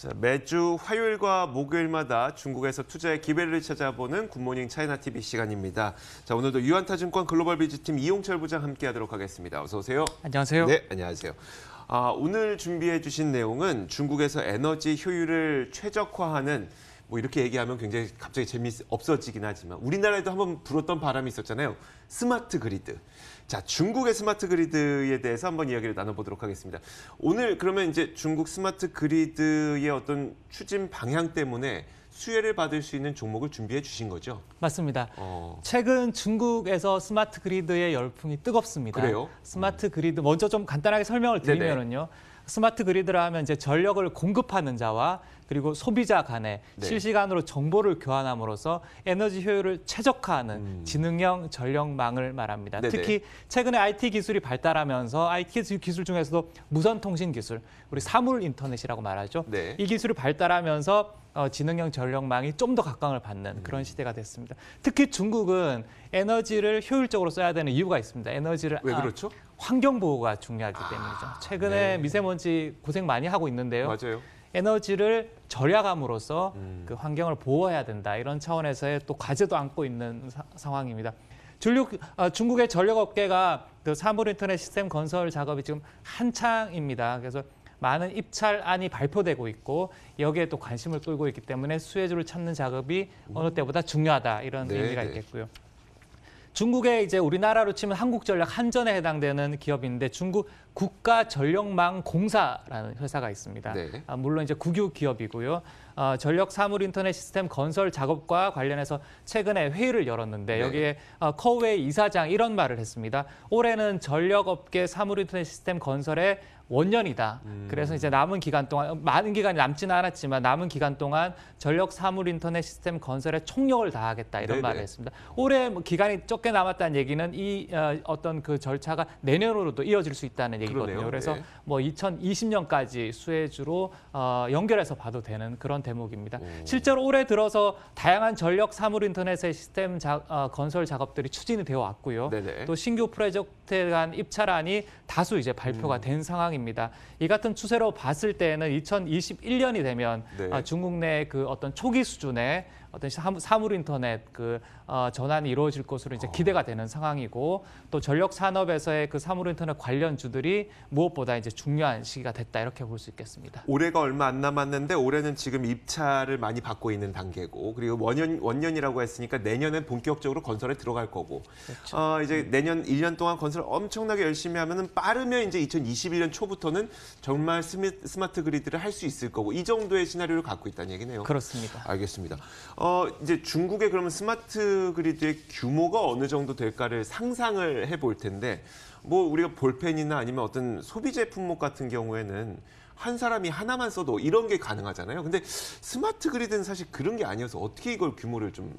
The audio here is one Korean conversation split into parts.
자, 매주 화요일과 목요일마다 중국에서 투자의 기회를 찾아보는 Good Morning China TV 시간입니다. 자, 오늘도 유안타증권 글로벌 biz팀 이용철 부장 함께하도록 하겠습니다. 어서 오세요. 안녕하세요. 네, 안녕하세요. 아, 오늘 준비해 주신 내용은 중국에서 에너지 효율을 최적화하는 뭐 이렇게 얘기하면 굉장히 갑자기 재미 없어지긴 하지만 우리나라에도 한번 불었던 바람이 있었잖아요. smart grid. 자, 중국의 smart grid에 대해서 한번 이야기를 나눠보도록 하겠습니다. 오늘 그러면 이제 중국 smart grid의 어떤 추진 방향 때문에 수혜를 받을 수 있는 종목을 준비해 주신 거죠? 맞습니다. 어, 최근 중국에서 smart grid의 열풍이 뜨겁습니다. 그래요? smart grid 먼저 좀 간단하게 설명을 네네. 드리면은요. smart grid라 하면 이제 전력을 공급하는 자와 그리고 소비자 간에 네. 실시간으로 정보를 교환함으로써 에너지 효율을 최적화하는 음. 지능형 전력망을 말합니다. 네네. 특히 최근에 IT 기술이 발달하면서 IT 기술 중에서도 무선 통신 기술, 우리 사물 인터넷이라고 말하죠. 네. 이 기술이 발달하면서 어, 지능형 전력망이 좀 더 각광을 받는 음. 그런 시대가 됐습니다. 특히 중국은 에너지를 효율적으로 써야 되는 이유가 있습니다. 에너지를 왜 아, 그렇죠? 환경 보호가 중요하기 때문이죠. 최근에 네. 미세먼지 고생 많이 하고 있는데요. 맞아요. 에너지를 절약함으로써 음. 그 환경을 보호해야 된다 이런 차원에서의 또 과제도 안고 있는 사- 상황입니다. 전력 아, 중국의 전력 업계가 그 사물 인터넷 시스템 건설 작업이 지금 한창입니다. 그래서 많은 입찰안이 발표되고 있고 여기에 또 관심을 끌고 있기 때문에 수혜주를 찾는 작업이 어느 때보다 중요하다 이런 네, 의미가 네. 있겠고요. 중국의 이제 우리나라로 치면 한국전력 한전에 해당되는 기업인데 중국 국가전력망 공사라는 회사가 있습니다. 네. 아, 물론 이제 국유 기업이고요. 어, 전력 사물 인터넷 시스템 건설 작업과 관련해서 최근에 회의를 열었는데 네. 여기에 어, 커웨이 이사장 이런 말을 했습니다. 올해는 전력업계 사물 인터넷 시스템 건설의 원년이다. 음. 그래서 이제 남은 기간 동안 많은 기간이 남지는 않았지만 남은 기간 동안 전력 사물 인터넷 시스템 건설에 총력을 다하겠다 이런 네네. 말을 했습니다. 올해 뭐 기간이 적게 남았다는 얘기는 이 어, 어떤 그 절차가 내년으로도 이어질 수 있다는 얘기거든요. 그러네요. 그래서 네. 뭐 2020년까지 수혜주로 어, 연결해서 봐도 되는 그런 대목입니다. 오. 실제로 올해 들어서 다양한 전력 사물 인터넷의 시스템 자- 어, 건설 작업들이 추진이 되어 왔고요. 네네. 또 신규 프로젝트에 대한 입찰안이 다수 이제 발표가 음. 된 상황입니다. 이 같은 추세로 봤을 때는 2021년이 되면 네. 어, 중국 내 그 어떤 초기 수준의 어떤 사- 사물 인터넷 그 어, 전환이 이루어질 것으로 이제 기대가 되는 상황이고 또 전력 산업에서의 그 사물 인터넷 관련주들이 무엇보다 이제 중요한 시기가 됐다 이렇게 볼 수 있겠습니다. 올해가 얼마 안 남았는데 올해는 지금 입찰을 많이 받고 있는 단계고 그리고 원년 원년이라고 했으니까 내년엔 본격적으로 건설에 들어갈 거고 그렇죠. 어, 이제 내년 1년 동안 건설 엄청나게 열심히 하면은 빠르면 이제 2021년 초부터는 정말 smart grid를 할 수 있을 거고 이 정도의 시나리오를 갖고 있다는 얘기네요. 그렇습니다. 알겠습니다. 어, 이제 중국의 그러면 smart grid의 규모가 어느 정도 될까를 상상을 해볼 텐데, 뭐 우리가 볼펜이나 아니면 어떤 소비재 품목 같은 경우에는 한 사람이 하나만 써도 이런 게 가능하잖아요. 근데 smart grid는 사실 그런 게 아니어서 어떻게 이걸 규모를 좀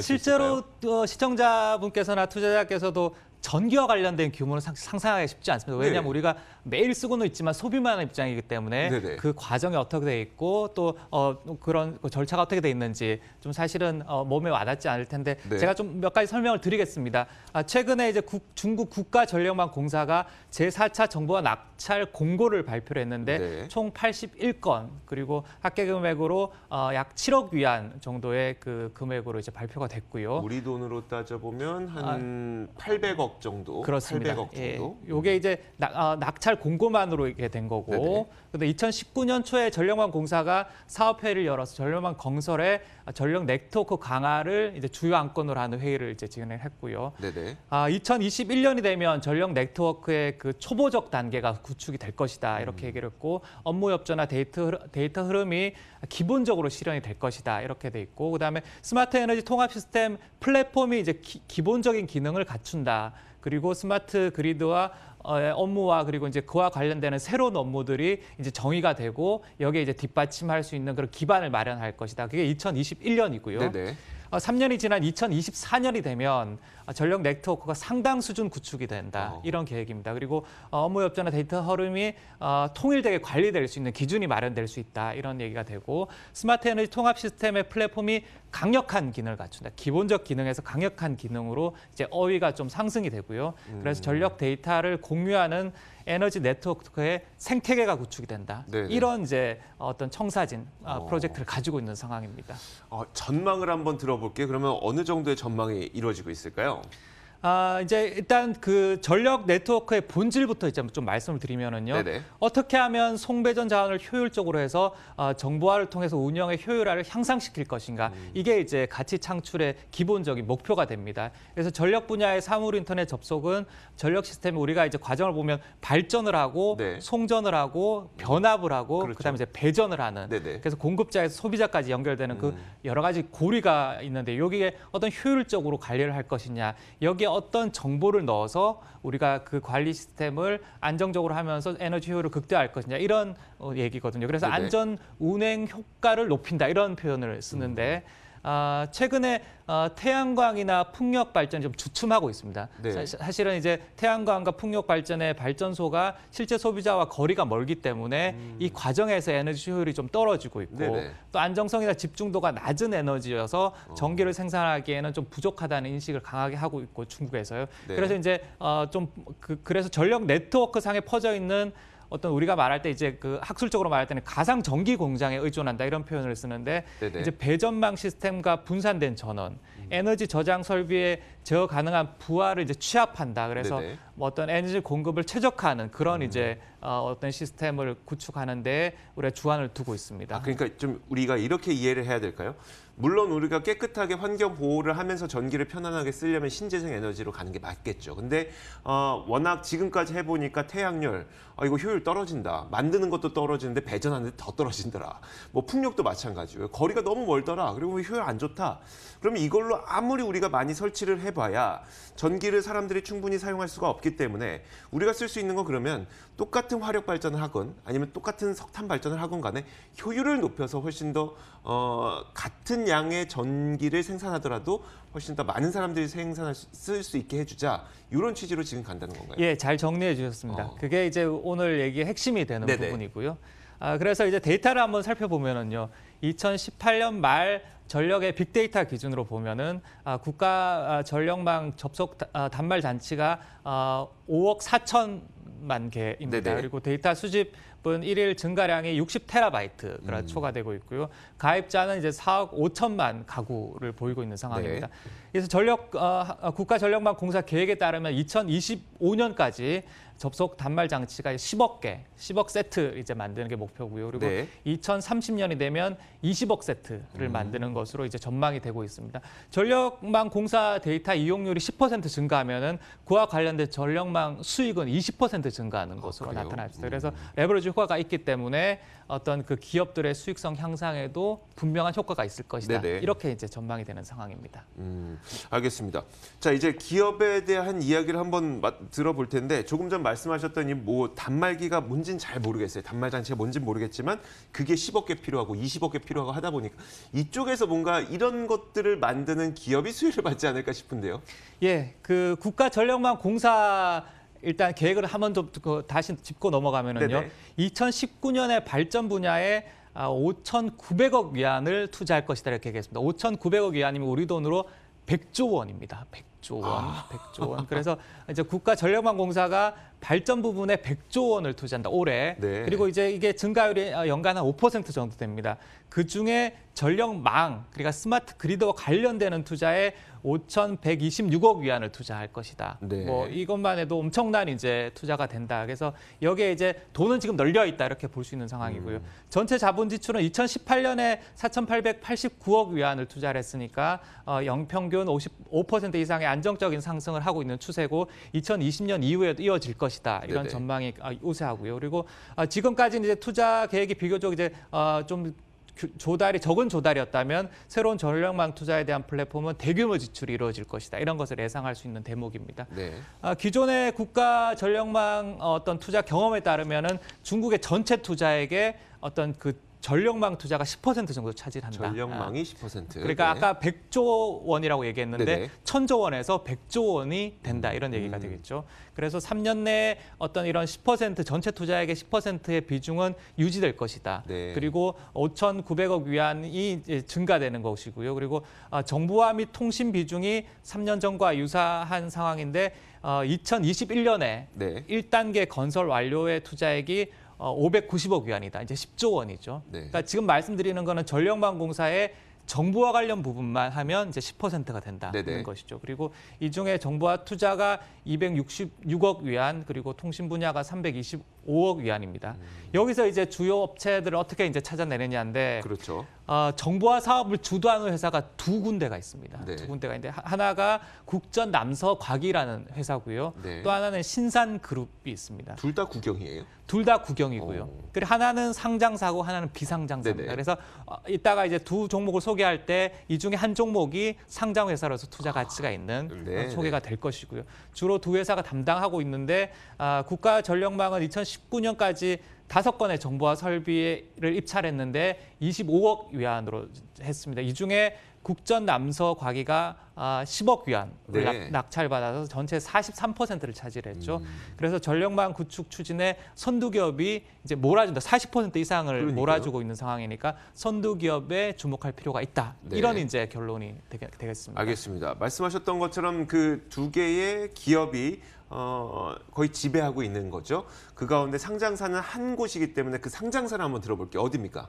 실제로? 어, 시청자분께서나 투자자께서도 전기와 관련된 규모는 상- 상상하기 쉽지 않습니다. 왜냐하면 네. 우리가 매일 쓰고는 있지만 소비만 하는 입장이기 때문에 네네. 그 과정이 어떻게 돼 있고 또 어, 그런 그 절차가 어떻게 돼 있는지 좀 사실은 어, 몸에 와닿지 않을 텐데 네. 제가 좀 몇 가지 설명을 드리겠습니다. 아, 최근에 이제 국- 중국 국가전력망 공사가 제4차 정보와 낙 찰 공고를 발표를 했는데 네. 총 81건 그리고 합계 금액으로 어, 약 7억 위안 정도의 그 금액으로 이제 발표가 됐고요. 우리 돈으로 따져 보면 한 800억 정도, 아. 그렇습니다. 800억 정도. 예, 요게 이제 낙, 어, 낙찰 공고만으로 이게 된 거고. 네네. 근데 2019년 초에 전력망 공사가 사업회의를 열어서 전력망 건설의 전력 네트워크 강화를 이제 주요 안건으로 하는 회의를 이제 진행했고요. 네네. 아, 2021년이 되면 전력 네트워크의 그 초보적 단계가 구축이 될 것이다 이렇게 얘기를 했고 업무 협조나 데이터 흐르- 데이터 흐름이 기본적으로 실현이 될 것이다 이렇게 돼 있고 그다음에 스마트 에너지 통합 시스템 플랫폼이 이제 기, 기본적인 기능을 갖춘다 그리고 smart grid와 어, 업무와 그리고 이제 그와 관련되는 새로운 업무들이 이제 정의가 되고 여기에 이제 뒷받침할 수 있는 그런 기반을 마련할 것이다. 그게 2021년이고요. 네네. 어, 3년이 지난 2024년이 되면 어, 전력 네트워크가 상당 수준 구축이 된다 어. 이런 계획입니다. 그리고 어, 업무 협조나 데이터 흐름이 어, 통일되게 관리될 수 있는 기준이 마련될 수 있다 이런 얘기가 되고 스마트 에너지 통합 시스템의 플랫폼이 강력한 기능을 갖춘다. 기본적 기능에서 강력한 기능으로 이제 어휘가 좀 상승이 되고요. 그래서 전력 데이터를 공유하는 에너지 네트워크의 생태계가 구축이 된다. 네네. 이런 이제 어떤 청사진 어, 어. 프로젝트를 가지고 있는 상황입니다. 어, 전망을 한번 들어 볼게요. 그러면 어느 정도의 전망이 이루어지고 있을까요? 아, 이제 일단 그 전력 네트워크의 본질부터 이제 좀 말씀을 드리면은요. 네네. 어떻게 하면 송배전 자원을 효율적으로 해서 어, 정보화를 통해서 운영의 효율화를 향상시킬 것인가. 이게 이제 가치 창출의 기본적인 목표가 됩니다. 그래서 전력 분야의 사물 인터넷 접속은 전력 시스템이 우리가 이제 과정을 보면 발전을 하고 네. 송전을 하고 변압을 하고 그렇죠. 그다음에 이제 배전을 하는 네네. 그래서 공급자에서 소비자까지 연결되는 그 여러 가지 고리가 있는데 여기에 어떤 효율적으로 관리를 할 것이냐 여기에 어떤 정보를 넣어서 우리가 그 관리 시스템을 안정적으로 하면서 에너지 효율을 극대화할 것이냐 이런 어, 얘기거든요. 그래서 네네. 안전 운행 효과를 높인다 이런 표현을 쓰는데 아, 최근에 어, 태양광이나 풍력 발전이 좀 주춤하고 있습니다. 네. 사- 사실은 이제 태양광과 풍력 발전의 발전소가 실제 소비자와 거리가 멀기 때문에 이 과정에서 에너지 효율이 좀 떨어지고 있고 음. 네네. 또 안정성이나 집중도가 낮은 에너지여서 전기를 생산하기에는 좀 부족하다는 인식을 강하게 하고 있고 중국에서요. 네. 그래서 이제 어, 좀 그, 그래서 전력 네트워크 상에 퍼져 있는 어떤 우리가 말할 때 이제 그 학술적으로 말할 때는 가상 전기 공장에 의존한다 이런 표현을 쓰는데 네네. 이제 배전망 시스템과 분산된 전원, 에너지 저장 설비에 제어 가능한 부하를 이제 취합한다. 그래서 네네. 음. 뭐 어떤 에너지 공급을 최적화하는 그런 이제 어, 어떤 시스템을 구축하는데 우리가 주안을 두고 있습니다. 아, 그러니까 좀 우리가 이렇게 이해를 해야 될까요? 물론 우리가 깨끗하게 환경 보호를 하면서 전기를 편안하게 쓰려면 신재생 에너지로 가는 게 맞겠죠. 근데 어, 워낙 지금까지 해보니까 태양열, 아, 이거 효율 떨어진다. 만드는 것도 떨어지는데 배전하는데 더 떨어진더라. 뭐 풍력도 마찬가지고요. 거리가 너무 멀더라. 그리고 효율 안 좋다. 그러면 이걸로 아무리 우리가 많이 설치를 해봐야 전기를 사람들이 충분히 사용할 수가 없기 때문에 우리가 쓸 수 있는 건 그러면 똑같은 화력 발전을 하건 아니면 똑같은 석탄 발전을 하건 간에 효율을 높여서 훨씬 더 어, 같은 양의 전기를 생산하더라도 훨씬 더 많은 사람들이 생산할 수, 쓸수 있게 해주자 이런 취지로 지금 간다는 건가요? 예, 잘 정리해 주셨습니다. 어. 그게 이제 오늘 얘기의 핵심이 되는 네네. 부분이고요. 아, 그래서 이제 데이터를 한번 살펴보면은요. 2018년 말 전력의 빅데이터 기준으로 보면은 아, 국가 아, 전력망 접속 다- 아, 단말 잔치가 아, 5억 4천만 개입니다. 네네. 그리고 데이터 수집 은 일일 증가량이 60테라바이트가 음. 초과되고 있고요. 가입자는 이제 4억 5천만 가구를 보이고 있는 상황입니다. 네. 그래서 전력 어, 하- 국가 전력망 공사 계획에 따르면 2025년까지 접속 단말 장치가 10억 개, 10억 세트 이제 만드는 게 목표고요. 그리고 네. 2030년이 되면 20억 세트를 음. 만드는 것으로 이제 전망이 되고 있습니다. 전력망 공사 데이터 이용률이 10% 증가하면은 그와 관련된 전력망 수익은 20% 증가하는 것으로 아? 나타날 수 있어요. 음. 그래서 레버리지 효과가 있기 때문에 어떤 그 기업들의 수익성 향상에도 분명한 효과가 있을 것이다. 네네. 이렇게 이제 전망이 되는 상황입니다. 음, 알겠습니다. 자, 이제 기업에 대한 이야기를 한번 마- 들어볼 텐데 조금 전 말씀하셨던 이 뭐 단말기가 뭔진 잘 모르겠어요. 단말 장치가 뭔진 모르겠지만 그게 10억 개 필요하고 20억 개 필요하고 하다 보니까 이쪽에서 뭔가 이런 것들을 만드는 기업이 수혜를 받지 않을까 싶은데요. 예, 그 국가 전력망 공사 일단 계획을 한번 더그 다시 짚고 넘어가면은요. 네네. 2019년에 발전 분야에 아, 5,900억 위안을 투자할 것이다 이렇게 얘기했습니다. 5,900억 위안이면 우리 돈으로 100조 원입니다. 100조 원, 아. 100조 원. 그래서 이제 국가 전력망 공사가 발전 부분에 100조 원을 투자한다 올해. 네. 그리고 이제 이게 증가율이 어, 연간 한 5% 정도 됩니다. 그 중에 전력망, 그러니까 스마트 그리드와 관련되는 투자에 5,126억 위안을 투자할 것이다. 네. 뭐 이것만 해도 엄청난 이제 투자가 된다. 그래서 여기에 이제 돈은 지금 널려 있다 이렇게 볼 수 있는 상황이고요. 음. 전체 자본 지출은 2018년에 4,889억 위안을 투자를 했으니까 어, 영평균 55% 이상의 안정적인 상승을 하고 있는 추세고 2020년 이후에도 이어질 것이다. 이런 네네. 전망이 아, 우세하고요. 그리고 어, 지금까지는 이제 투자 계획이 비교적 이제 어, 좀 규- 조달이 적은 조달이었다면 새로운 전력망 투자에 대한 플랫폼은 대규모 지출이 이루어질 것이다. 이런 것을 예상할 수 있는 대목입니다. 네. 아, 기존의 국가 전력망 어, 어떤 투자 경험에 따르면은 중국의 전체 투자액의 어떤 그 전력망 투자가 10% 정도 차지한다. 아, 전력망이 10%. 그러니까 네. 아까 100조 원이라고 얘기했는데 네네. 1000조 원에서 100조 원이 된다 이런 얘기가 음. 되겠죠. 그래서 3년 내에 어떤 이런 10% 전체 투자액의 10%의 비중은 유지될 것이다. 네. 그리고 5,900억 위안이 증가되는 것이고요. 그리고 아, 정부와 및 통신 비중이 3년 전과 유사한 상황인데 어, 2021년에 네. 1단계 건설 완료의 투자액이 어, 590억 위안이다. 이제 10조 원이죠. 네. 그러니까 지금 말씀드리는 거는 전력망공사의 정부와 관련 부분만 하면 이제 10%가 된다는 네네. 것이죠. 그리고 이 중에 정부와 투자가 266억 위안, 그리고 통신 분야가 325억 위안입니다. 음. 여기서 이제 주요 업체들을 어떻게 이제 찾아내느냐인데 그렇죠. 어, 정부와 사업을 주도하는 회사가 두 군데가 있습니다. 네. 두 군데가 있는데 하- 하나가 국전 남서 과기라는 회사고요. 네. 또 하나는 신산 그룹이 있습니다. 둘 다 국영이에요. 둘 다 국영이고요. 오. 그리고 하나는 상장사고 하나는 비상장사입니다. 네네. 그래서 어, 이따가 이제 두 종목을 소개할 때 이 중에 한 종목이 상장 회사로서 투자 가치가 있는 네, 어, 소개가 될 것이고요. 주로 두 회사가 담당하고 있는데 아, 국가 전력망은 2019년까지 다섯 건의 정보화 설비를 입찰했는데 25억 위안으로 했습니다. 이 중에 국전 남서 과기가 아, 10억 위안을 네. 낙- 낙찰받아서 전체 43%를 차지했죠. 음. 그래서 전력망 구축 추진에 선두기업이 이제 몰아준다. 40% 이상을 그러니까요. 몰아주고 있는 상황이니까 선두기업에 주목할 필요가 있다. 네. 이런 이제 결론이 되겠습니다. 알겠습니다. 말씀하셨던 것처럼 그 두 개의 기업이 어, 거의 지배하고 있는 거죠. 그 가운데 상장사는 한 곳이기 때문에 그 상장사를 한번 들어볼게요. 어디입니까?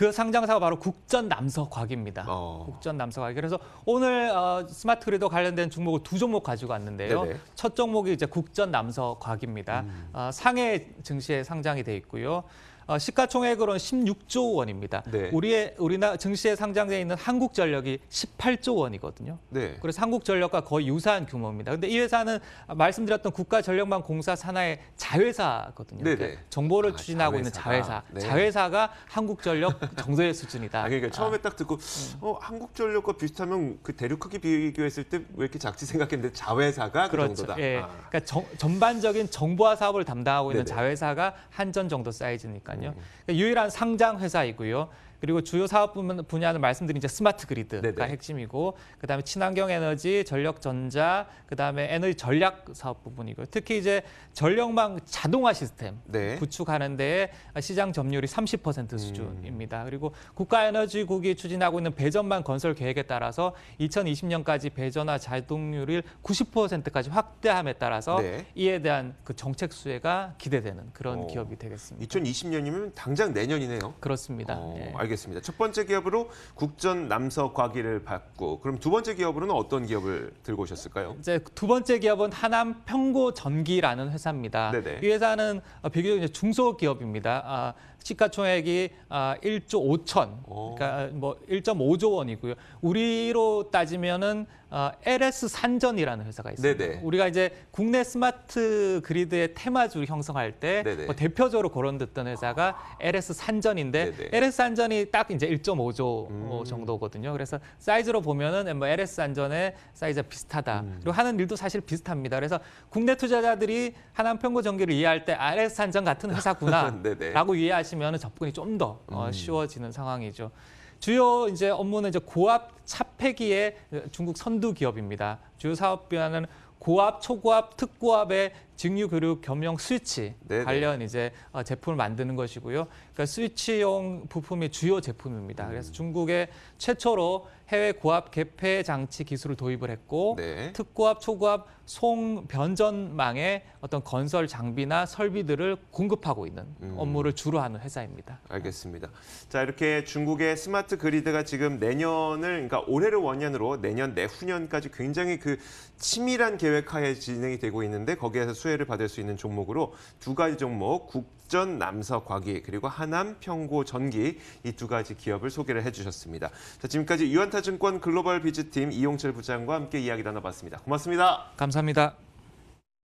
그 상장사가 바로 국전 남서과기입니다. 어. 국전 남서과기. 그래서 오늘 어, 스마트 그리드 관련된 종목을 두 종목 가지고 왔는데요. 네네. 음. 첫 종목이 이제 국전 남서과기입니다. 어, 상해 증시에 상장이 돼 있고요. 어, 시가총액으로는 16조 원입니다. 네. 우리의 우리나라 증시에 상장돼 있는 한국전력이 18조 원이거든요. 네. 그래서 한국전력과 거의 유사한 규모입니다. 근데 이 회사는 말씀드렸던 국가전력망 공사 산하의 자회사거든요. 네네. 그러니까 정보를 아, 추진하고 있는 자회사가. 자회사. 네. 자회사가 한국전력 정도의 수준이다. 아, 그러니까 처음에 딱 듣고 음. 어, 한국전력과 비슷하면 그 대륙 크기 비교했을 때 왜 이렇게 작지 생각했는데 자회사가 그 그렇죠. 정도다. 예. 아. 그러니까 정- 전반적인 정보화 사업을 담당하고 있는 네네. 음. 자회사가 한전 정도 사이즈니까요. 그러니까 유일한 상장 회사이고요. 그리고 주요 사업 분- 분야는 말씀드린 이제 스마트 그리드가 네네. 핵심이고 그다음에 친환경 에너지, 전력 전자, 그다음에 에너지 전략 사업 부분이고요. 특히 이제 전력망 자동화 시스템 네. 구축하는 데에 시장 점유율이 30% 수준입니다. 그리고 국가에너지국이 추진하고 있는 배전망 건설 계획에 따라서 2020년까지 배전화 자동률을 90%까지 확대함에 따라서 네. 이에 대한 그 정책 수혜가 기대되는 그런 어. 기업이 되겠습니다. 2020년이면 당장 내년이네요. 그렇습니다. 어, 예. 알겠습니다. 첫 번째 기업으로 국전 남서 과기를 받고 그럼 두 번째 기업으로는 어떤 기업을 들고 오셨을까요? 이제 두 번째 기업은 하남 평고 전기라는 회사입니다. 네네. 이 회사는 어, 비교적 중소기업입니다. 아, 시가총액이 아, 1조 5천, 오. 그러니까 뭐 1.5조 원이고요. 우리로 따지면은 어, LS 산전이라는 회사가 있습니다. 네네. 우리가 이제 국내 스마트 그리드의 테마주를 형성할 때. 뭐 대표적으로 거론됐던 회사가 LS 산전인데 네네. LS 산전이 딱 이제 1.5조 음. 정도거든요. 그래서 사이즈로 보면은 뭐 LS 산전의 사이즈가 비슷하다. 음. 그리고 하는 일도 사실 비슷합니다. 그래서 국내 투자자들이 하남 평고 전기를 이해할 때 LS 산전 같은. 회사구나라고 이해하시 면 접근이 좀더 음. 쉬워지는 상황이죠. 주요 이제 업무는 이제 고압 차폐기의 중국 선두 기업입니다. 주요 사업 분야는 고압, 초고압, 특고압의 직류 교류 겸용 스위치 네네. 관련 이제 어, 제품을 만드는 것이고요. 그러니까 스위치용 부품이 주요 제품입니다. 음. 그래서 중국의 최초로 해외 고압 개폐 장치 기술을 도입을 했고 네. 특고압, 초고압 송 변전망의 어떤 건설 장비나 설비들을 공급하고 있는 음. 업무를 주로 하는 회사입니다. 알겠습니다. 자 이렇게 중국의 스마트 그리드가 지금 내년을 그러니까 올해를 원년으로 내년 내후년까지 굉장히 그 치밀한 계획하에 진행이 되고 있는데 거기에서 수혜를 받을 수 있는 종목으로 두 가지 종목 국전 남서 과기 그리고 하남 평고 전기 이 두 가지 기업을 소개를 해주셨습니다. 자 지금까지 유한타증권 글로벌 비즈팀 이용철 부장과 함께 이야기 나눠봤습니다. 고맙습니다. 감사합니다.